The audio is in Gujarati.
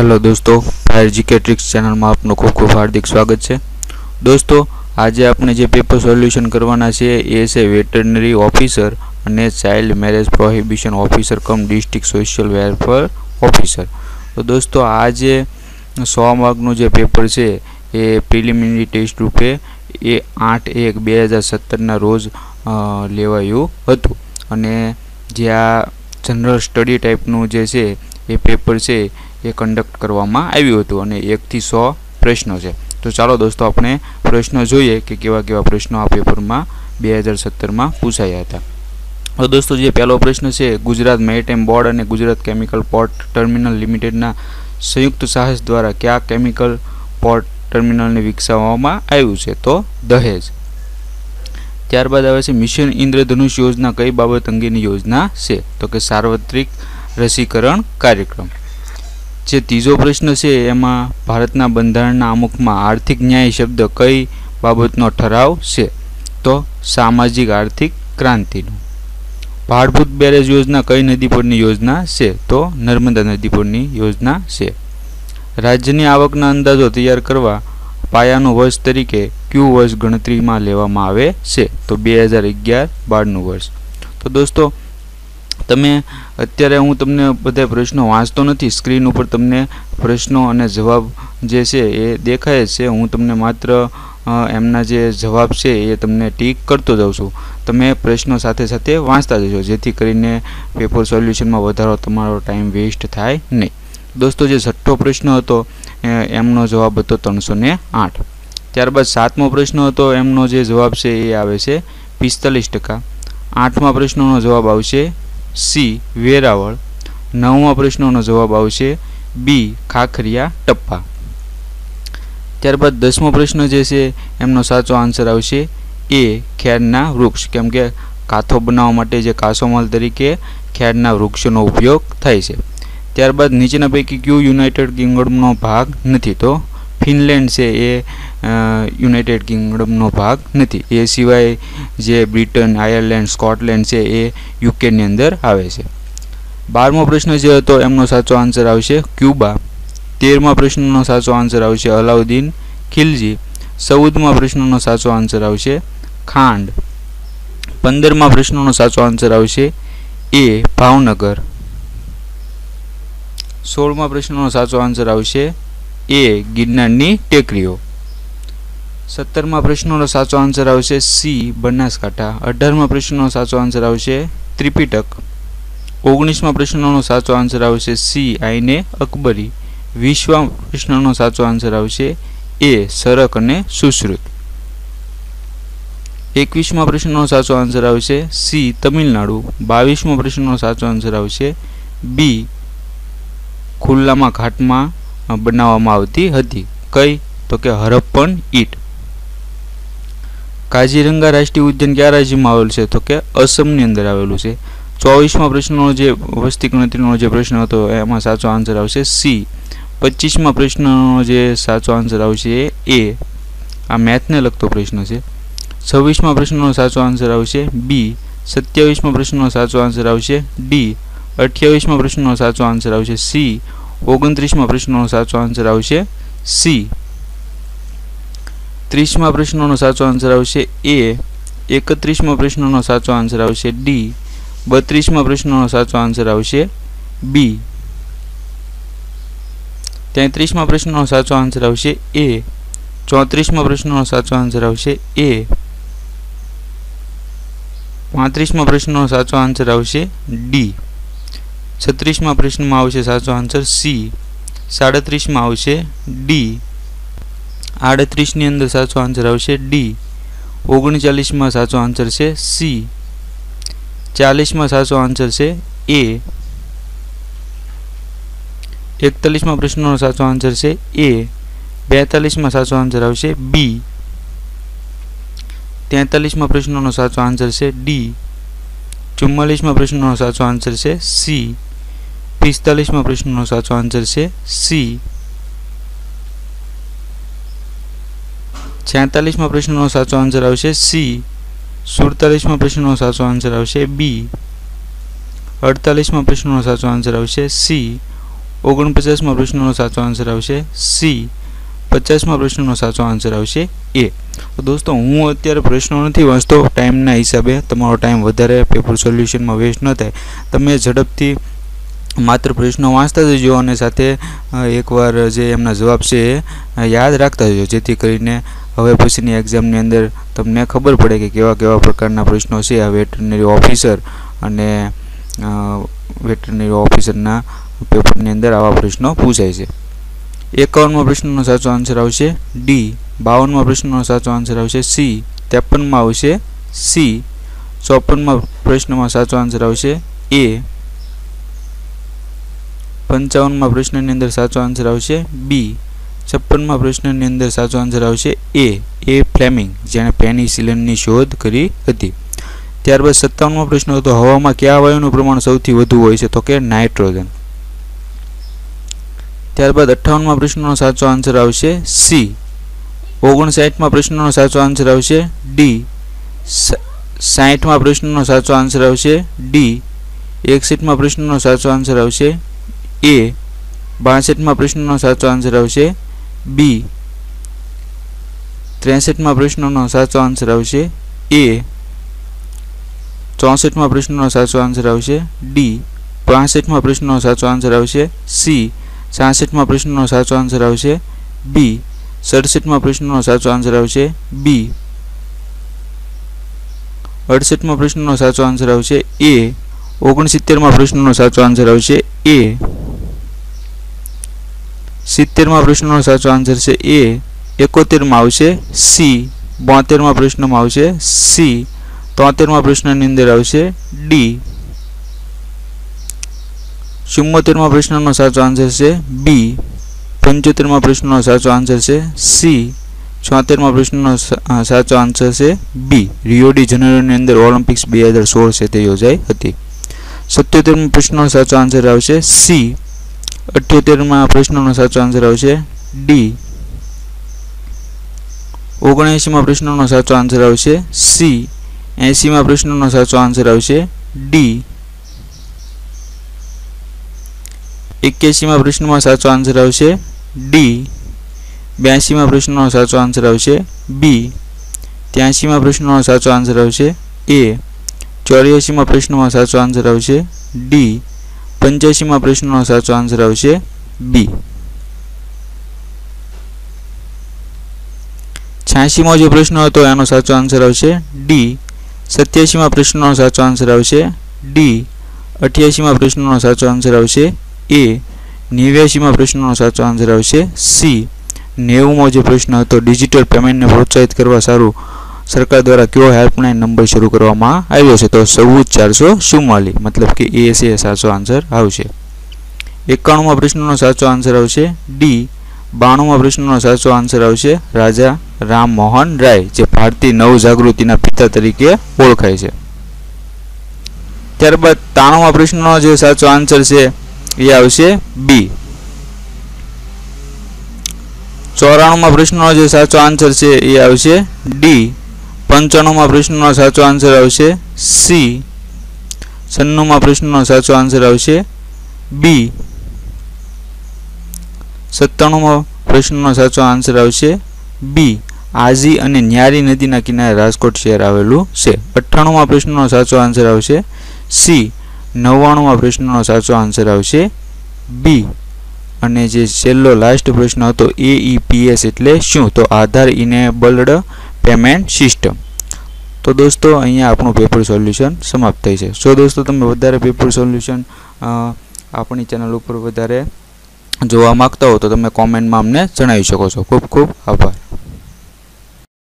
હેલો દોસ્તો, ફાયર જીકે ટ્રિક્સ ચેનલમાં આપનું ખૂબ ખૂબ હાર્દિક સ્વાગત છે. દોસ્તો, આજે આપણે જે પેપર સોલ્યુશન કરવાના છે એ છે વેટરનરી ઓફિસર અને child marriage prohibition officer cum district social welfare officer. તો દોસ્તો આ જે સો માર્કનું જે પેપર છે એ પ્રિલિમિનરી ટેસ્ટ રૂપે એ આઠ એક બે હજાર સત્તરના રોજ લેવાયું હતું. અને જે આ જનરલ સ્ટડી ટાઈપનું જે છે એ પેપર છે એ કન્ડક્ટ કરવામાં આવ્યું હતું અને એકથી સો પ્રશ્નો છે. તો ચાલો દોસ્તો, આપણે પ્રશ્નો જોઈએ કે કેવા કેવા પ્રશ્નો આ પેપરમાં બે હજાર સત્તરમાં પૂછાયા હતા. તો દોસ્તો, જે પહેલો પ્રશ્ન છે, ગુજરાત મેરીટાઈમ બોર્ડ અને ગુજરાત કેમિકલ પોર્ટ ટર્મિનલ લિમિટેડના સંયુક્ત સાહસ દ્વારા કયા કેમિકલ પોર્ટ ટર્મિનલને વિકસાવવામાં આવ્યું છે? તો દહેજ. ત્યારબાદ આવે છે, મિશન ઇન્દ્રધનુષ યોજના કઈ બાબત અંગેની યોજના છે? તો કે સાર્વત્રિક રસીકરણ કાર્યક્રમ. જે ત્રીજો પ્રશ્ન છે, એમાં ભારતના બંધારણના અમુકમાં આર્થિક ન્યાય શબ્દ કઈ બાબતનો ઠરાવ છે? તો સામાજિક આર્થિક ક્રાંતિનો. ભાડભૂત બેરેજ યોજના કઈ નદી પરની યોજના છે? તો નર્મદા નદી પરની યોજના છે. રાજ્યની આવકના અંદાજો તૈયાર કરવા પાયાનું વર્ષ તરીકે ક્યુ વર્ષ ગણતરીમાં લેવામાં આવે છે? તો બે હજાર અગિયાર બારનું વર્ષ. તો દોસ્તો, તમે અત્યારે હું તમને બધા પ્રશ્નો વાંચતો નથી. સ્ક્રીન ઉપર તમને પ્રશ્નો અને જવાબ જે છે એ દેખાય છે. હું તમને માત્ર એમના જે જવાબ છે એ તમને ટીક કરતો જાઉં છું. તમે પ્રશ્નો સાથે સાથે વાંચતા જજો, જેથી કરીને પેપર સોલ્યુશનમાં વધારો તમારો ટાઈમ વેસ્ટ થાય નહીં. દોસ્તો, જે છઠ્ઠો પ્રશ્ન હતો એમનો જવાબ હતો ત્રણસો ને આઠ. ત્યારબાદ સાતમો પ્રશ્ન હતો, એમનો જે જવાબ છે એ આવે છે પિસ્તાલીસ ટકા. આઠમા પ્રશ્નનો જવાબ આવશે સી, વેરાવળ. નવમા પ્રશ્નનો જવાબ આવશે બી, ખાખરિયા, ટપ્પા. ત્યારબાદ દસમો પ્રશ્ન જે છે, એમનો સાચો આન્સર આવશે એ ખેડના વૃક્ષ. કેમ કે કાથો બનાવવા માટે જે કાસોમાલ તરીકે ખેડના વૃક્ષોનો ઉપયોગ થાય છે. ત્યારબાદ નીચેના પૈકી ક્યુ યુનાઇટેડ કિંગડમનો ભાગ નથી. તો ફિનલેન્ડ છે એ યુનાઇટેડ કિંગડમનો ભાગ નથી. એ સિવાય જે બ્રિટન, આયર્લેન્ડ, સ્કોટલેન્ડ છે એ યુકેની અંદર આવે છે. બારમો પ્રશ્ન જે હતો એમનો સાચો આન્સર આવશે ક્યુબા. તેરમા પ્રશ્નનો સાચો આન્સર આવશે અલાઉદ્દીન ખિલજી. ચૌદમા પ્રશ્નનો સાચો આન્સર આવશે ખાંડ. પંદરમા પ્રશ્નનો સાચો આન્સર આવશે એ ભાવનગર. સોળમા પ્રશ્નનો સાચો આન્સર આવશે એ ગિરનારની ટેકરીઓ. સત્તરમા પ્રશ્નનો સાચો આન્સર આવશે સી, બનાસકાંઠા. અઢારમા પ્રશ્નનો સાચો આન્સર આવશે ત્રિપિટક. ઓગણીસમા પ્રશ્નનો સાચો આન્સર આવશે સી, આઈને અકબરી. વીસમા પ્રશ્નનો સાચો આન્સર આવશે એ, સરક અને સુશ્રુત. એકવીસમા પ્રશ્નનો સાચો આન્સર આવશે સી, તમિલનાડુ. બાવીસમા પ્રશ્નનો સાચો આન્સર આવશે બી, ખુલ્લામાં ઘાટમાં બનાવવામાં આવતી હતી. કઈ? તો કે હરપ્પન ઈટ. કાજીરંગા રાષ્ટ્રીય ઉદ્યાન કયા રાજ્યમાં આવેલું છે? તો કે અસમની અંદર આવેલું છે. ચોવીસમાં પ્રશ્નનો જે વસ્તી ગણતરીનો જે પ્રશ્ન હતો, એમાં સાચો આન્સર આવશે સી પચીસમાં પ્રશ્નનો જે સાચો આન્સર આવશે એ, આ મેથને લગતો પ્રશ્ન છે. છવ્વીસમાં પ્રશ્નનો સાચો આન્સર આવશે બી સત્યાવીસમાં પ્રશ્નનો સાચો આન્સર આવશે ડી અઠ્યાવીસમાં પ્રશ્નનો સાચો આન્સર આવશે સી ઓગણત્રીસમાં પ્રશ્નનો સાચો આન્સર આવશે સી ત્રીસમાં પ્રશ્નનો સાચો આન્સર આવશે એ, એકત્રીસમાં પ્રશ્નનો સાચો આન્સર આવશે ડી, બત્રીસમાં પ્રશ્નનો સાચો આન્સર આવશે બી. તેત્રીસમાં પ્રશ્નનો સાચો આન્સર આવશે એ, ચોત્રીસમાં પ્રશ્નનો સાચો આન્સર આવશે એ, પાંત્રીસમાં પ્રશ્નનો સાચો આન્સર આવશે ડી. છત્રીસમાં પ્રશ્નમાં આવશે સાચો આન્સર સી. સાડત્રીસમાં આવશે ડી. આડત્રીસની અંદર સાચો આન્સર આવશે ડી ઓગણચાલીસમાં સાચો આન્સર છે સી ચાલીસમાં સાચો આન્સર છે એ એકતાલીસમાં પ્રશ્નનો સાચો આન્સર છે એ બેતાલીસમાં સાચો આન્સર આવશે બી તેતાલીસમાં પ્રશ્નનો સાચો આન્સર છે ડી ચુમ્માલીસમાં પ્રશ્નનો સાચો આન્સર છે સી પિસ્તાલીસમાં પ્રશ્નનો સાચો આન્સર છે સી છેતાલીસમાં પ્રશ્નનો સાચો આન્સર આવશે સી. સુડતાલીસમાં પ્રશ્નનો સાચો આન્સર આવશે બી. અડતાલીસમાં પ્રશ્નનો સાચો આન્સર આવશે સી. ઓગણપચાસમાં પ્રશ્નનો સાચો આન્સર આવશે સી. પચાસમાં પ્રશ્નનો સાચો આન્સર આવશે એ. તો દોસ્તો, હું અત્યારે પ્રશ્નો નથી વાંચતો, ટાઈમના હિસાબે તમારો ટાઈમ વધારે, પેપર સોલ્યુશનમાં વેસ્ટ ન થાય. તમે ઝડપથી માત્ર પ્રશ્નો વાંચતા જજો અને સાથે એકવાર જે એમના જવાબ છે એ યાદ રાખતા જજો, જેથી કરીને હવે પછીની એક્ઝામની અંદર તમને ખબર પડે કે કેવા કેવા પ્રકારના પ્રશ્નો છે આ વેટરનરી ઓફિસર અને વેટરનરી ઓફિસરના પેપરની અંદર આવા પ્રશ્નો પૂછાય છે. એકાવનમાં પ્રશ્નનો સાચો આન્સર આવશે ડી બાવનમાં પ્રશ્નનો સાચો આન્સર આવશે સી ત્રેપનમાં આવશે સી ચોપનમાં પ્રશ્નમાં સાચો આન્સર આવશે એ પંચાવનમાં પ્રશ્નની અંદર સાચો આન્સર આવશે બી છપ્પનમાં પ્રશ્નની અંદર સાચો આન્સર આવશે એ એ ફ્લેમિંગ જેણે પેનિસિલિનની શોધ કરી હતી. ત્યારબાદ સત્તાવનમો પ્રશ્ન હતો, હવામાં કયા વાયુનું પ્રમાણ સૌથી વધુ હોય છે? તો કે નાઇટ્રોજન. ત્યારબાદ અઠ્ઠાવનમાં પ્રશ્નનો સાચો આન્સર આવશે સી ઓગણસાઠમાં પ્રશ્નનો સાચો આન્સર આવશે ડી સાઠમાં પ્રશ્નનો સાચો આન્સર આવશે ડી એકસઠમાં પ્રશ્નનો સાચો આન્સર આવશે એ બાસઠમાં પ્રશ્નનો સાચો આન્સર આવશે બી ત્રેસઠમાં પ્રશ્નનો સાચો આન્સર આવશે એ ચોસઠમાં પ્રશ્નનો સાચો આન્સર આવશે ડી પાસઠમાં પ્રશ્નનો સાચો આન્સર આવશે સી છાસઠમાં પ્રશ્નનો સાચો આન્સર આવશે બી સડસઠમાં પ્રશ્નનો સાચો આન્સર આવશે બી અડસઠમાં પ્રશ્નનો સાચો આન્સર આવશે એ ઓગણસિત્તેરમાં પ્રશ્નનો સાચો આન્સર આવશે એ સિત્તેરમાં પ્રશ્નનો સાચો આન્સર છે એ, એકોતેરમાં આવશે સી બોતેરમાં પ્રશ્નમાં આવશે સી તોતેરમાં પ્રશ્નની અંદર આવશે ડી ચુમ્મોતેરમાં પ્રશ્નનો સાચો આન્સર છે બી પંચોતેરમાં પ્રશ્નનો સાચો આન્સર છે સી છોતેરમાં પ્રશ્નનો સાચો આન્સર છે બી રિયોડી જનરલની અંદર ઓલિમ્પિક્સ બે હજાર સોળ છે તે યોજાઈ હતી. સત્યોતેરમાં પ્રશ્નનો સાચો આન્સર આવશે સી અઠ્યોતેરમાં પ્રશ્નનો સાચો આન્સર આવશે ડી. ઓગણએંશીમાં પ્રશ્નનો સાચો આન્સર આવશે સી. એંશીમાં પ્રશ્નનો સાચો આન્સર આવશે ડી. એક્યાસીમાં પ્રશ્નમાં સાચો આન્સર આવશે ડી. બ્યાસીમાં પ્રશ્નનો સાચો આન્સર આવશે બી. ત્યાંસીમાં પ્રશ્નનો સાચો આન્સર આવશે એ. ચોર્યાસીમાં પ્રશ્નમાં સાચો આન્સર આવશે ડી. પંચ્યાસીમાં પ્રશ્નનો સાચો આન્સર આવશે બી. છ્યાસીમાં જે પ્રશ્ન હતો એનો સાચો આન્સર આવશે ડી. સત્યાસીમાં પ્રશ્નનો સાચો આન્સર આવશે ડી. અઠ્યાસીમાં પ્રશ્નનો સાચો આન્સર આવશે એ. નેવ્યાસીમાં પ્રશ્નનો સાચો આન્સર આવશે સી. નેવુંમાં જે પ્રશ્ન હતો ડિજિટલ પેમેન્ટને પ્રોત્સાહિત કરવા સારું સરકાર દ્વારા કયો હેલ્પલાઇન નંબર શરૂ કરવામાં આવ્યો છે? તો ચૌદ ચારસો ચુમ્માલી મતલબ કે એ છે સાચો આન્સર આવશે. એકાણુંમાં પ્રશ્નનો સાચો આન્સર આવશે. ડી બાણુંમાં પ્રશ્નનો સાચો આન્સર આવશે. રાજા રામ મોહન રાય, જે ભારતીય નવજાગૃતિના પિતા તરીકે ઓળખાય છે. ત્યારબાદ તાણુંમાં પ્રશ્નનો જે સાચો આન્સર છે, એ આવશે બી ચોરાણુંમાં પ્રશ્નનો જે સાચો આન્સર છે, એ આવશે ડી પંચાણુંમાં પ્રશ્નનો સાચો આન્સર આવશે સી છન્નુંમાં પ્રશ્નનો સાચો આન્સર આવશે બી સત્તાણુંમાં પ્રશ્નનો સાચો આન્સર આવશે બી આજી અને ન્યારી નદીના કિનારે રાજકોટ શહેર આવેલું છે. અઠ્ઠાણુંમાં પ્રશ્નનો સાચો આન્સર આવશે સી નવ્વાણુંમાં પ્રશ્નનો સાચો આન્સર આવશે બી અને જે છેલ્લો લાસ્ટ પ્રશ્ન હતો એ એઈપીએસ એટલે શું? તો આધાર ઇનેબલ્ડ પેમેન્ટ સિસ્ટમ તો દોસ્તો, અહીંયા આપણું પેપર સોલ્યુશન સમાપ્ત થઈ છે. સો દોસ્તો, તમે વધારે પેપર સોલ્યુશન આપણી ચેનલ ઉપર વધારે જોવા માગતા હો તો તમે કોમેન્ટમાં અમને જણાવી શકો છો. ખૂબ ખૂબ આભાર.